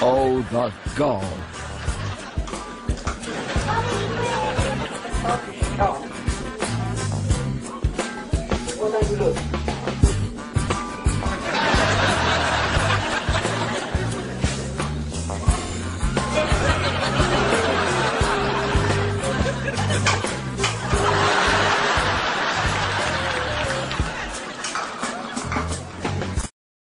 Oh, the gall. What are you?